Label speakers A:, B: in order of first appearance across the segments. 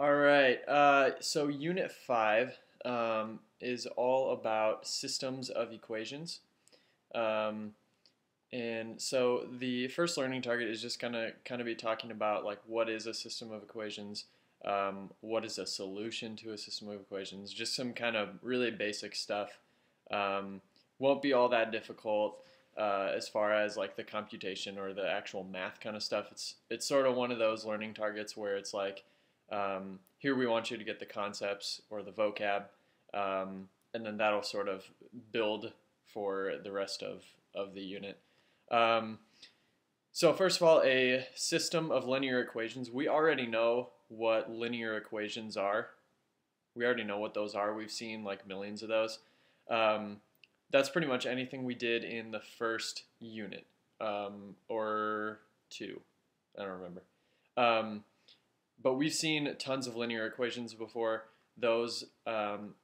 A: All right. Uh, so Unit 5 um, is all about systems of equations. Um, and so the first learning target is just going to kind of be talking about like what is a system of equations, um, what is a solution to a system of equations, just some kind of really basic stuff. Um, won't be all that difficult uh, as far as like the computation or the actual math kind of stuff. It's it's sort of one of those learning targets where it's like um, here we want you to get the concepts or the vocab, um, and then that'll sort of build for the rest of, of the unit. Um, so first of all, a system of linear equations. We already know what linear equations are. We already know what those are. We've seen like millions of those. Um, that's pretty much anything we did in the first unit um, or two. I don't remember. But we've seen tons of linear equations before. Those um,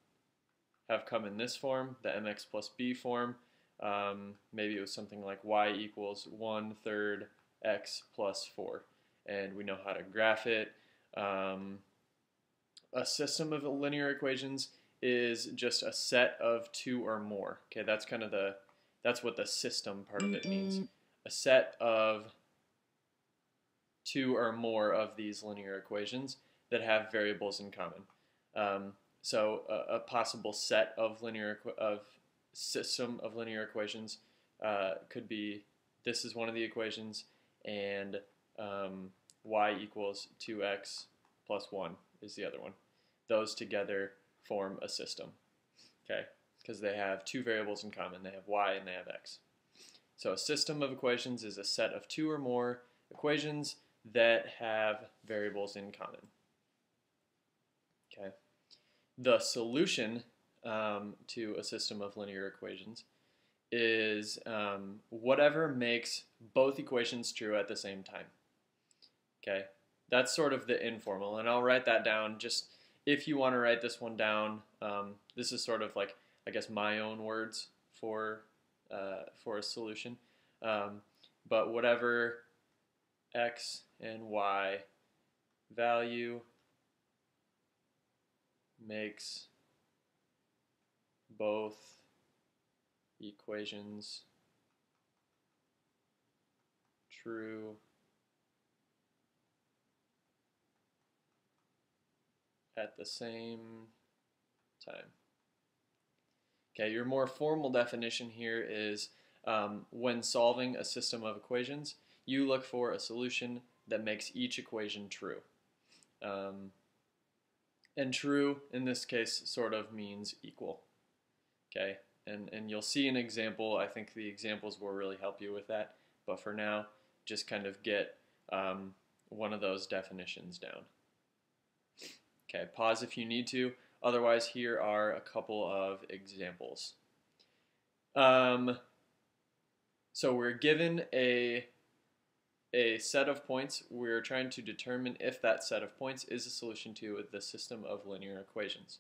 A: have come in this form, the mx plus b form. Um, maybe it was something like y equals 1 third x plus 4. And we know how to graph it. Um, a system of linear equations is just a set of two or more. Okay, that's kind of the, that's what the system part of it means. A set of two or more of these linear equations that have variables in common. Um, so a, a, possible set of linear of system of linear equations uh, could be this is one of the equations and um, y equals 2x plus 1 is the other one. Those together form a system, okay? Because they have two variables in common. They have y and they have x. So a system of equations is a set of two or more equations that have variables in common. Okay. The solution um, to a system of linear equations is um, whatever makes both equations true at the same time. Okay, that's sort of the informal, and I'll write that down just if you want to write this one down. Um, this is sort of like, I guess, my own words for, uh, for a solution. Um, but whatever x and y value makes both equations true at the same time. Okay, your more formal definition here is um, when solving a system of equations, you look for a solution that makes each equation true. Um, and true, in this case, sort of means equal. Okay, and, and you'll see an example. I think the examples will really help you with that. But for now, just kind of get um, one of those definitions down. Okay, pause if you need to. Otherwise, here are a couple of examples. Um, so we're given a a set of points, we're trying to determine if that set of points is a solution to the system of linear equations.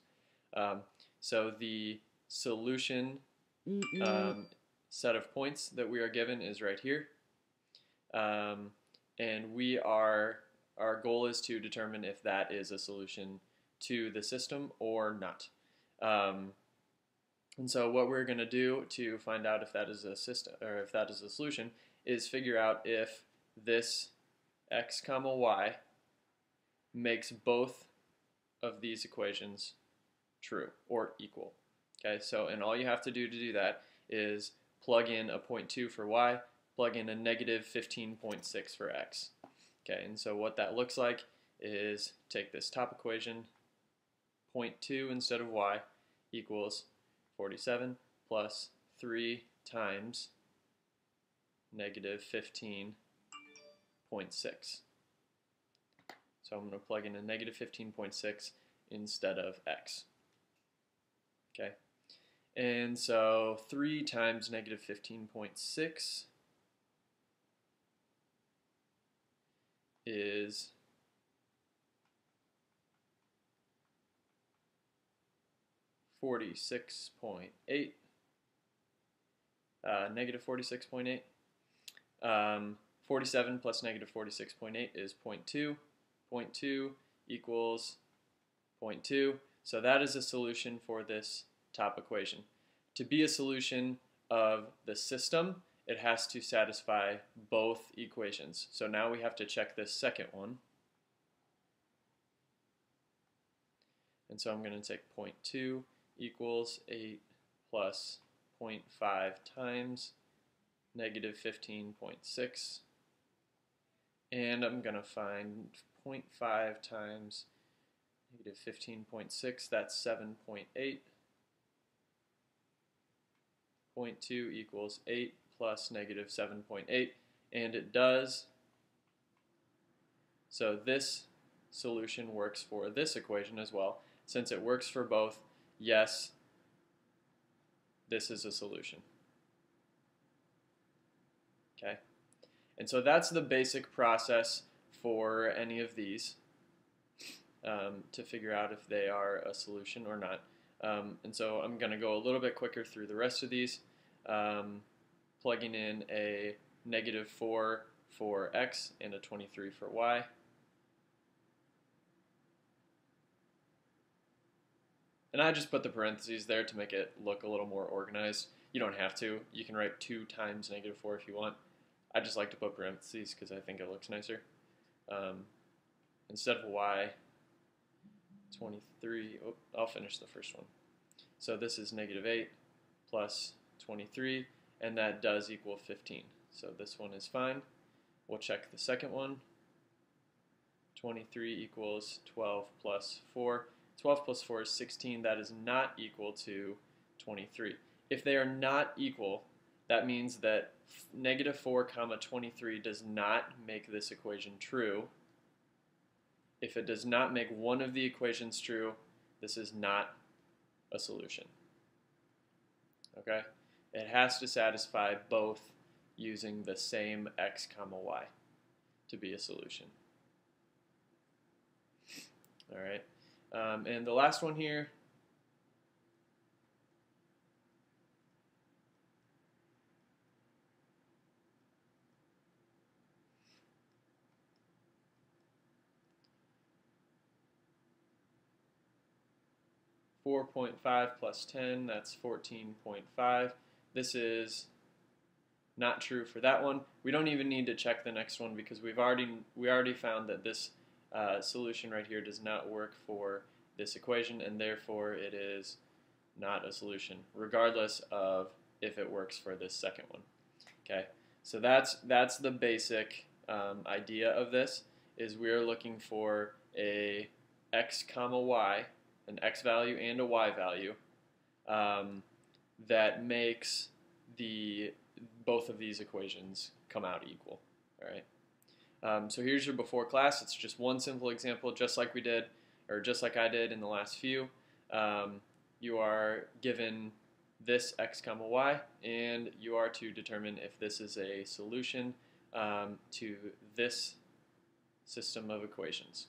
A: Um, so the solution um, set of points that we are given is right here. Um, and we are, our goal is to determine if that is a solution to the system or not. Um, and so what we're going to do to find out if that is a system or if that is a solution is figure out if this x comma y makes both of these equations true or equal. Okay, so and all you have to do to do that is plug in a 0.2 for y, plug in a negative 15.6 for x. Okay, and so what that looks like is take this top equation, 0.2 instead of y equals 47 plus 3 times negative 15 15.6. So I'm going to plug in a negative 15.6 instead of x. Okay, and so 3 times negative 15.6 is Forty-six point eight, uh, negative forty-six point eight. Um, 47 plus negative 46.8 is 0.2. 0.2 equals 0.2. So that is a solution for this top equation. To be a solution of the system, it has to satisfy both equations. So now we have to check this second one. And so I'm going to take 0.2 equals 8 plus 0.5 times negative 15.6. And I'm going to find 0.5 times negative 15.6, that's 7.8. 0.2 equals 8 plus negative 7.8, and it does. So this solution works for this equation as well. Since it works for both, yes, this is a solution. Okay, and so that's the basic process for any of these um, to figure out if they are a solution or not. Um, and so I'm going to go a little bit quicker through the rest of these, um, plugging in a negative 4 for x and a 23 for y. And I just put the parentheses there to make it look a little more organized. You don't have to. You can write 2 times negative 4 if you want. I just like to put parentheses because I think it looks nicer. Um, instead of y, 23, oh, I'll finish the first one. So this is negative 8 plus 23, and that does equal 15. So this one is fine. We'll check the second one. 23 equals 12 plus 4. 12 plus 4 is 16. That is not equal to 23. If they are not equal, that means that negative 4 comma 23 does not make this equation true. If it does not make one of the equations true, this is not a solution. Okay? It has to satisfy both using the same x comma y to be a solution. All right. Um, and the last one here 4.5 plus 10, that's 14.5. This is not true for that one. We don't even need to check the next one because we've already we already found that this uh, solution right here does not work for this equation and therefore it is not a solution regardless of if it works for this second one. Okay, so that's that's the basic um, idea of this is we're looking for a x comma y an x value and a y value um, that makes the both of these equations come out equal. All right. Um, so here's your before class. It's just one simple example, just like we did, or just like I did in the last few. Um, you are given this x comma y, and you are to determine if this is a solution um, to this system of equations.